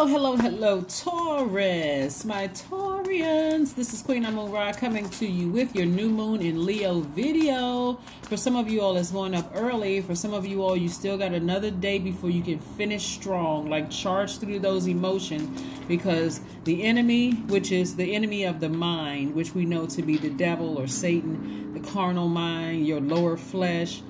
Oh, hello, hello, Taurus, my Taurians. This is Queen Amun coming to you with your new moon in Leo video. For some of you all, it's going up early. For some of you all, you still got another day before you can finish strong, like charge through those emotions because the enemy, which is the enemy of the mind, which we know to be the devil or Satan, the carnal mind, your lower flesh,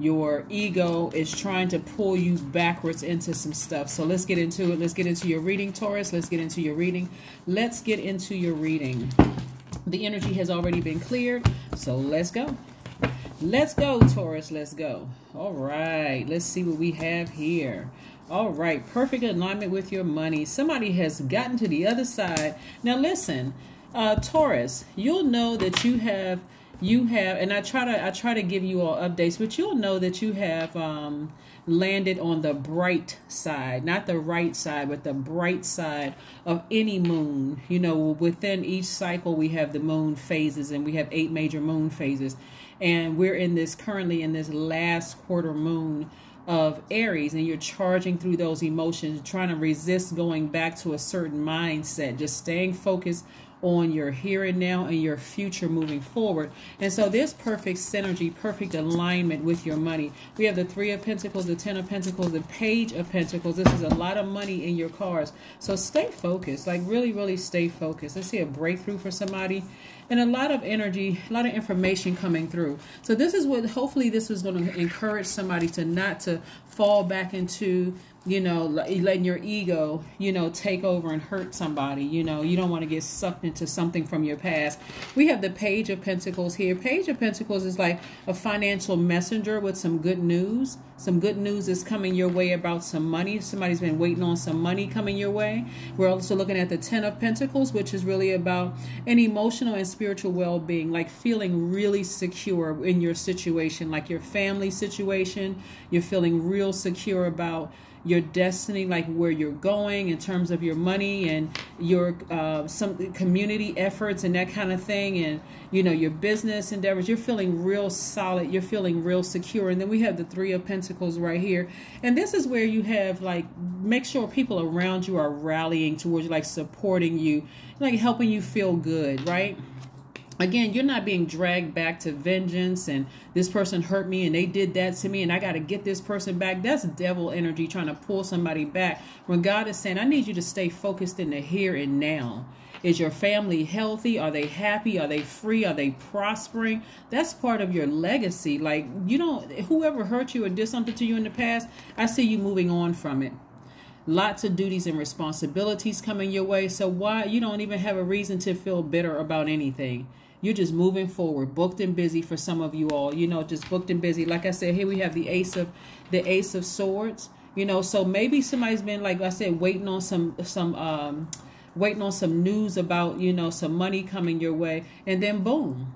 your ego is trying to pull you backwards into some stuff. So let's get into it. Let's get into your reading, Taurus. Let's get into your reading. Let's get into your reading. The energy has already been cleared, so let's go. Let's go, Taurus. Let's go. All right. Let's see what we have here. All right. Perfect alignment with your money. Somebody has gotten to the other side. Now, listen, uh, Taurus, you'll know that you have – you have and i try to i try to give you all updates but you'll know that you have um, landed on the bright side not the right side but the bright side of any moon. You know within each cycle we have the moon phases and we have eight major moon phases. And we're in this currently in this last quarter moon of Aries and you're charging through those emotions, trying to resist going back to a certain mindset, just staying focused on your here and now and your future moving forward. And so there's perfect synergy, perfect alignment with your money. We have the Three of Pentacles, the Ten of Pentacles, the Page of Pentacles. This is a lot of money in your cards. So stay focused, like really, really stay focused. Let's see a breakthrough for somebody and a lot of energy, a lot of information coming through. So this is what hopefully this is going to encourage somebody to not to fall back into you know, letting your ego, you know, take over and hurt somebody. You know, you don't want to get sucked into something from your past. We have the Page of Pentacles here. Page of Pentacles is like a financial messenger with some good news. Some good news is coming your way about some money. Somebody's been waiting on some money coming your way. We're also looking at the Ten of Pentacles, which is really about an emotional and spiritual well-being, like feeling really secure in your situation, like your family situation. You're feeling real secure about your destiny, like where you're going in terms of your money and your uh, some community efforts and that kind of thing, and you know your business endeavors. You're feeling real solid. You're feeling real secure. And then we have the Three of Pentacles right here, and this is where you have like make sure people around you are rallying towards you, like supporting you, like helping you feel good, right? Again you're not being dragged back to vengeance and this person hurt me and they did that to me and i got to get this person back. That's devil energy trying to pull somebody back. When god is saying i need you to stay focused in the here and now. Is your family healthy? Are they happy? Are they free? Are they prospering? That's part of your legacy. Like you don't whoever hurt you or did something to you in the past i see you moving on from it. Lots of duties and responsibilities coming your way. So why you don't even have a reason to feel bitter about anything you're just moving forward, booked and busy for some of you all. You know, just booked and busy. Like I said, here we have the ace of the ace of swords. You know, so maybe somebody's been like I said, waiting on some some um waiting on some news about, you know, some money coming your way, and then boom,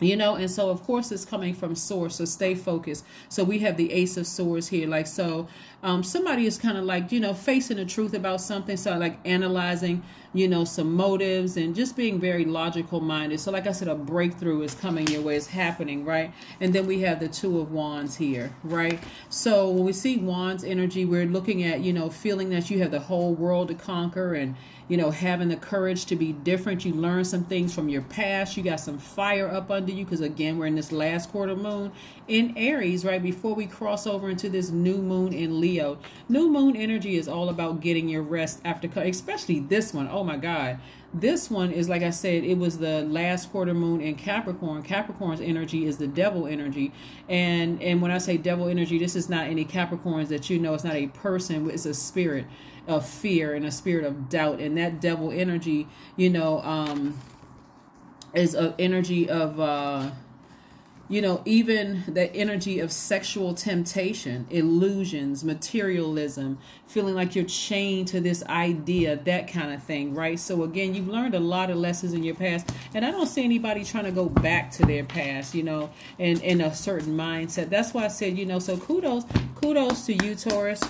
you know and so of course it's coming from source so stay focused so we have the ace of swords here like so um, somebody is kind of like you know facing the truth about something so like analyzing you know some motives and just being very logical minded so like i said a breakthrough is coming your way is happening right and then we have the two of wands here right so when we see wands energy we're looking at you know feeling that you have the whole world to conquer and you know, having the courage to be different. You learn some things from your past. You got some fire up under you because, again, we're in this last quarter moon in Aries, right before we cross over into this new moon in Leo. New moon energy is all about getting your rest after, especially this one. Oh my God. This one is, like I said, it was the last quarter moon in Capricorn. Capricorn's energy is the devil energy. And, and when I say devil energy, this is not any Capricorns that you know. It's not a person, it's a spirit of fear and a spirit of doubt and that devil energy you know um is an energy of uh you know even the energy of sexual temptation illusions materialism feeling like you're chained to this idea that kind of thing right? So again you've learned a lot of lessons in your past and i don't see anybody trying to go back to their past you know in in a certain mindset. That's why i said you know so kudos kudos to you taurus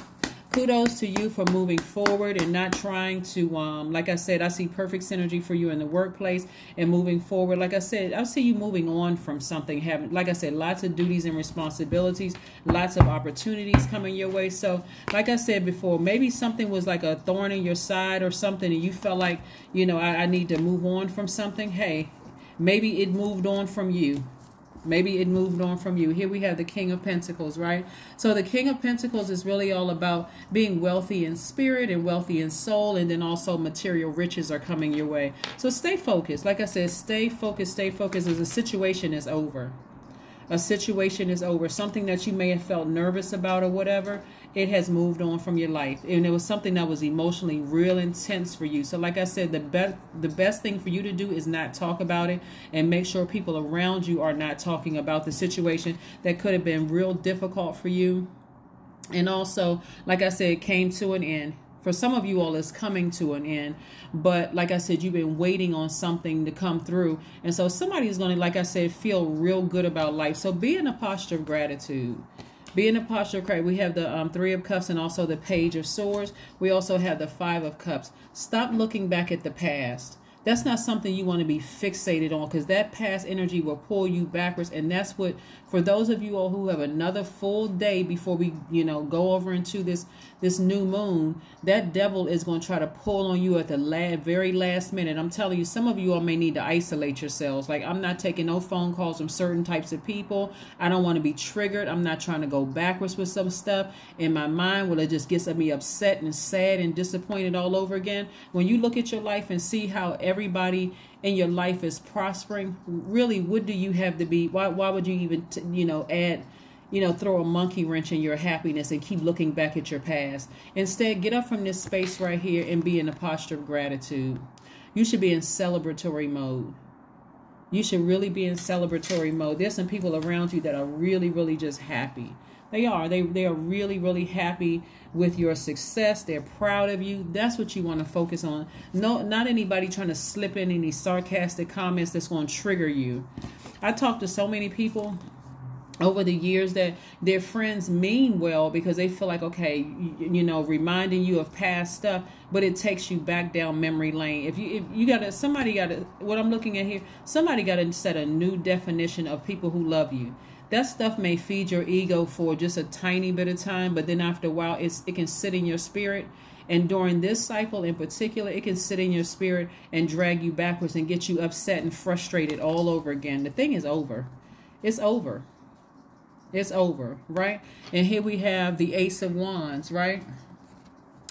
kudos to you for moving forward and not trying to um like i said i see perfect synergy for you in the workplace and moving forward. Like i said i see you moving on from something having like i said lots of duties and responsibilities lots of opportunities coming your way. So like i said before maybe something was like a thorn in your side or something and you felt like you know i, I need to move on from something. Hey maybe it moved on from you Maybe it moved on from you. Here we have the King of Pentacles, right? So the King of Pentacles is really all about being wealthy in spirit and wealthy in soul, and then also material riches are coming your way. So stay focused. Like I said, stay focused, stay focused as the situation is over a situation is over, something that you may have felt nervous about or whatever, it has moved on from your life. And it was something that was emotionally real intense for you. So like I said, the best the best thing for you to do is not talk about it and make sure people around you are not talking about the situation that could have been real difficult for you. And also, like I said, came to an end for some of you all it's coming to an end. But like i said you've been waiting on something to come through. And so somebody is going to like i said feel real good about life. So be in a posture of gratitude. Be in a posture of gratitude we have the um, three of cups and also the page of swords. We also have the five of cups. Stop looking back at the past. That's not something you want to be fixated on because that past energy will pull you backwards and that's what for those of you all who have another full day before we you know go over into this this new moon that devil is going to try to pull on you at the very last minute. I'm telling you some of you all may need to isolate yourselves. Like i'm not taking no phone calls from certain types of people. I don't want to be triggered. I'm not trying to go backwards with some stuff. In my mind will it just gets me upset and sad and disappointed all over again. When you look at your life and see how everybody in your life is prospering, really, what do you have to be? Why, why would you even, t- you know, add, you know, throw a monkey wrench in your happiness and keep looking back at your past? Instead, get up from this space right here and be in a posture of gratitude. You should be in celebratory mode. You should really be in celebratory mode. There's some people around you that are really, really just happy. They are. They they are really really happy with your success. They're proud of you. That's what you want to focus on. No, not anybody trying to slip in any sarcastic comments that's going to trigger you. I talked to so many people over the years that their friends mean well because they feel like okay you, you, know reminding you of past stuff but it takes you back down memory lane if you if you gotta somebody gotta what i'm looking at here somebody gotta set a new definition of people who love you that stuff may feed your ego for just a tiny bit of time, but then after a while, it's, it can sit in your spirit. And during this cycle in particular, it can sit in your spirit and drag you backwards and get you upset and frustrated all over again. The thing is over. It's over. It's over, right? And here we have the Ace of Wands, right?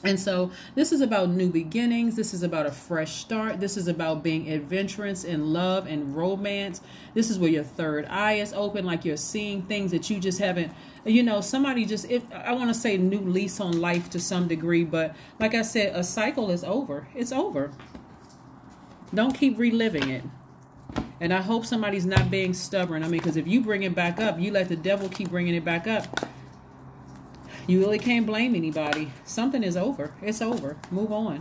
And so this is about new beginnings. This is about a fresh start. This is about being adventurous in love and romance. This is where your third eye is open, like you're seeing things that you just haven't, you know, somebody just, if I want to say new lease on life to some degree, but like I said, a cycle is over. It's over. Don't keep reliving it. And I hope somebody's not being stubborn. I mean, because if you bring it back up, you let the devil keep bringing it back up you really can't blame anybody. Something is over. It's over. Move on.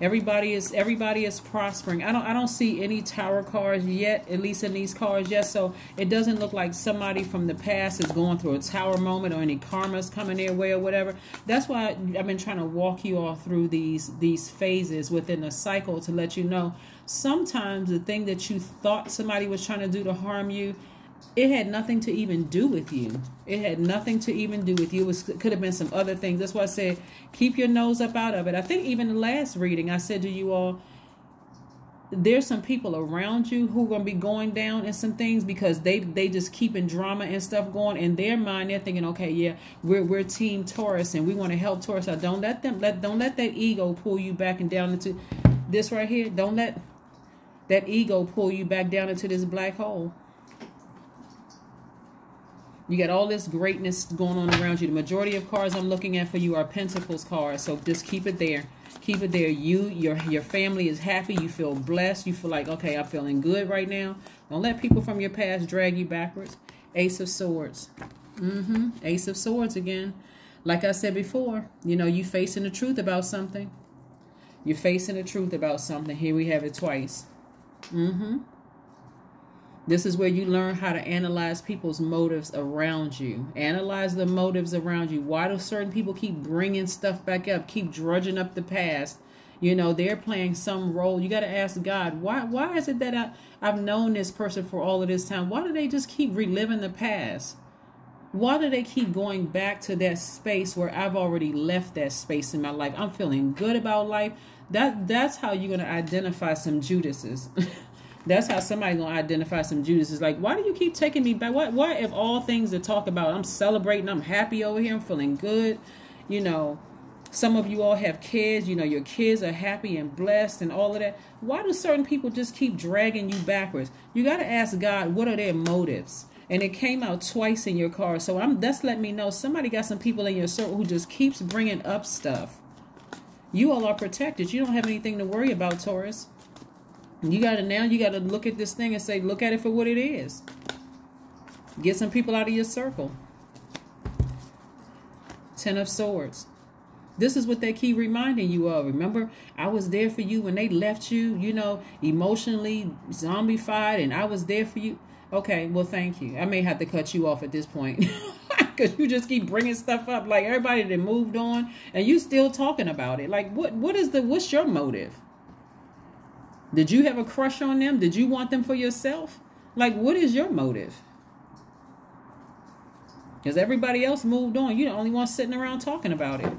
Everybody is everybody is prospering. I don't I don't see any tower cards yet, at least in these cards yet. So it doesn't look like somebody from the past is going through a tower moment or any karma's coming their way or whatever. That's why I've been trying to walk you all through these these phases within a cycle to let you know sometimes the thing that you thought somebody was trying to do to harm you it had nothing to even do with you. It had nothing to even do with you. It was, could have been some other things. That's why I said keep your nose up out of it. I think even the last reading I said to you all, there's some people around you who are going to be going down in some things because they they just keeping drama and stuff going in their mind. They're thinking, okay, yeah, we're we're Team Taurus and we want to help Taurus out. Don't let them let don't let that ego pull you back and down into this right here. Don't let that ego pull you back down into this black hole. You got all this greatness going on around you. The majority of cards I'm looking at for you are Pentacles cards. So just keep it there. Keep it there. You, your, your family is happy. You feel blessed. You feel like, okay, I'm feeling good right now. Don't let people from your past drag you backwards. Ace of Swords. Mm-hmm. Ace of Swords again. Like I said before, you know, you facing the truth about something. You're facing the truth about something. Here we have it twice. Mm-hmm. This is where you learn how to analyze people's motives around you. Analyze the motives around you. Why do certain people keep bringing stuff back up, keep drudging up the past? You know, they're playing some role. You got to ask God, why why is it that I, I've known this person for all of this time? Why do they just keep reliving the past? Why do they keep going back to that space where I've already left that space in my life? I'm feeling good about life. That that's how you're going to identify some Judases. That's how somebody gonna identify some Judas. Is like, why do you keep taking me back? Why, why, if all things to talk about, I'm celebrating, I'm happy over here, I'm feeling good. You know, some of you all have kids. You know, your kids are happy and blessed and all of that. Why do certain people just keep dragging you backwards? You got to ask God, what are their motives? And it came out twice in your car, so I'm that's letting me know somebody got some people in your circle who just keeps bringing up stuff. You all are protected. You don't have anything to worry about, Taurus. You got to now, you got to look at this thing and say, look at it for what it is. Get some people out of your circle. Ten of Swords. This is what they keep reminding you of. Remember, I was there for you when they left you, you know, emotionally zombified, and I was there for you. Okay, well, thank you. I may have to cut you off at this point because you just keep bringing stuff up. Like everybody that moved on, and you still talking about it. Like, what? What is the? What's your motive? Did you have a crush on them? Did you want them for yourself? Like, what is your motive? Because everybody else moved on. You're the only one sitting around talking about it.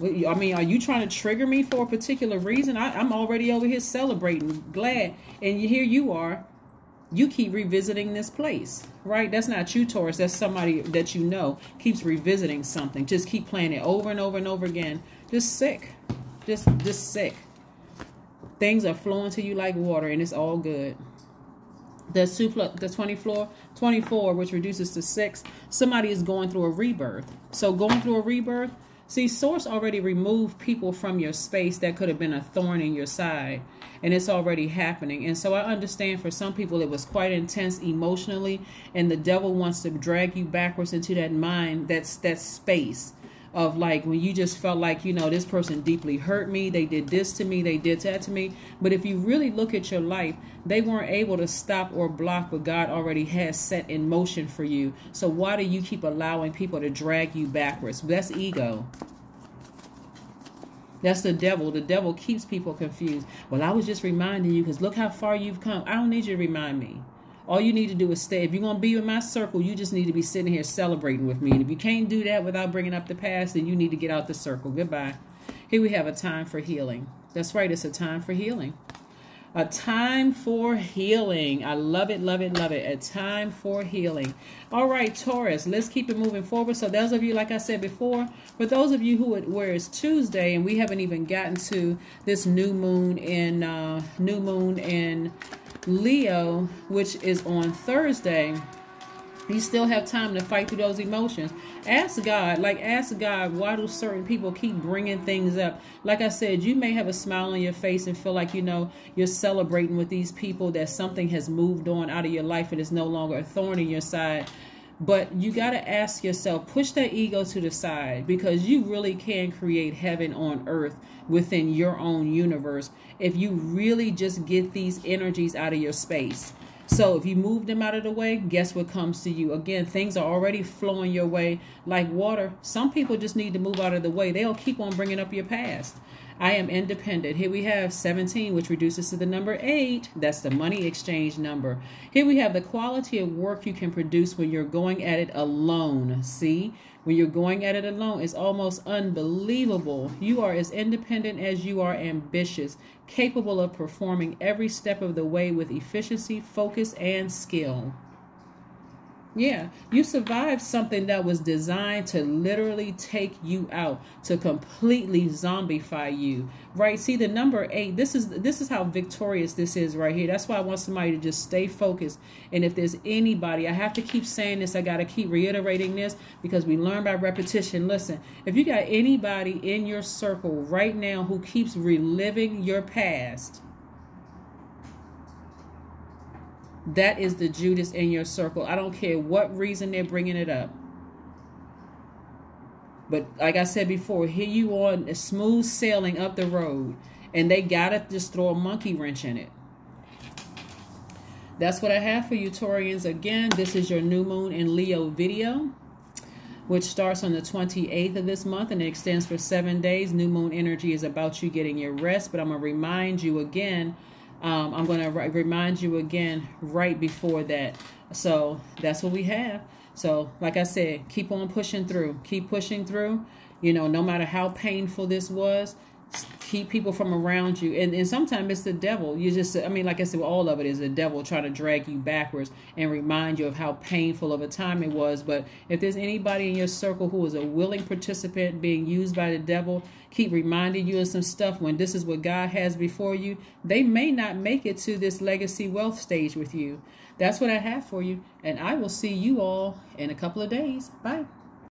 I mean, are you trying to trigger me for a particular reason? I, am already over here celebrating, glad. And here you are. You keep revisiting this place, right? That's not you, Taurus. That's somebody that you know keeps revisiting something. Just keep playing it over and over and over again. Just sick. Just, just sick. Things are flowing to you like water, and it's all good. The super, the 24, 24, which reduces to six, somebody is going through a rebirth. So going through a rebirth, see, Source already removed people from your space that could have been a thorn in your side, and it's already happening. And so I understand for some people it was quite intense emotionally, and the devil wants to drag you backwards into that mind, that's that space of like when you just felt like you know this person deeply hurt me they did this to me they did that to me but if you really look at your life they weren't able to stop or block what god already has set in motion for you so why do you keep allowing people to drag you backwards that's ego that's the devil. The devil keeps people confused. Well, I was just reminding you because look how far you've come. I don't need you to remind me. All you need to do is stay. If you're going to be in my circle, you just need to be sitting here celebrating with me. And if you can't do that without bringing up the past, then you need to get out the circle. Goodbye. Here we have a time for healing. That's right, it's a time for healing. A time for healing. I love it, love it, love it. A time for healing. All right, Taurus, let's keep it moving forward. So, those of you, like I said before, for those of you who where it's Tuesday and we haven't even gotten to this new moon in uh, new moon in Leo, which is on Thursday, you still have time to fight through those emotions. Ask God, like ask God, why do certain people keep bringing things up? Like I said, you may have a smile on your face and feel like you know you're celebrating with these people that something has moved on out of your life and is no longer a thorn in your side. But you got to ask yourself, push that ego to the side because you really can create heaven on earth within your own universe if you really just get these energies out of your space. So if you move them out of the way, guess what comes to you? Again, things are already flowing your way like water. Some people just need to move out of the way. They'll keep on bringing up your past. I am independent. Here we have 17, which reduces to the number 8. That's the money exchange number. Here we have the quality of work you can produce when you're going at it alone. See? When you're going at it alone, it's almost unbelievable. You are as independent as you are ambitious, capable of performing every step of the way with efficiency, focus, and skill. Yeah, you survived something that was designed to literally take you out, to completely zombify you. Right? See the number 8. This is this is how victorious this is right here. That's why I want somebody to just stay focused. And if there's anybody, I have to keep saying this, I got to keep reiterating this because we learn by repetition. Listen, if you got anybody in your circle right now who keeps reliving your past, That is the Judas in your circle. I don't care what reason they're bringing it up. But like I said before, here you on a smooth sailing up the road, and they gotta just throw a monkey wrench in it. that's what I have for you, Taurians. Again, this is your new moon in Leo video, which starts on the 28th of this month and it extends for seven days. New moon energy is about you getting your rest, but I'm going to remind you again. Um, I'm going to remind you again right before that. So that's what we have. So, like I said, keep on pushing through. Keep pushing through. You know, no matter how painful this was, keep people from around you. And, and sometimes it's the devil. You just i mean like i said all of it is the devil trying to drag you backwards and remind you of how painful of a time it was. But if there's anybody in your circle who is a willing participant being used by the devil keep reminding you of some stuff when this is what god has before you they may not make it to this legacy wealth stage with you. That's what i have for you and i will see you all in a couple of days. Bye